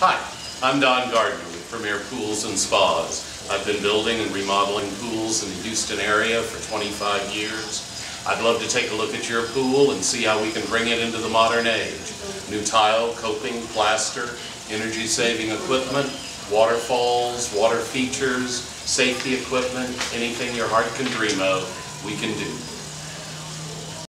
Hi, I'm Don Gardner with Premier Pools and Spas. I've been building and remodeling pools in the Houston area for 25 years. I'd love to take a look at your pool and see how we can bring it into the modern age. New tile, coping, plaster, energy-saving equipment, waterfalls, water features, safety equipment, anything your heart can dream of, we can do.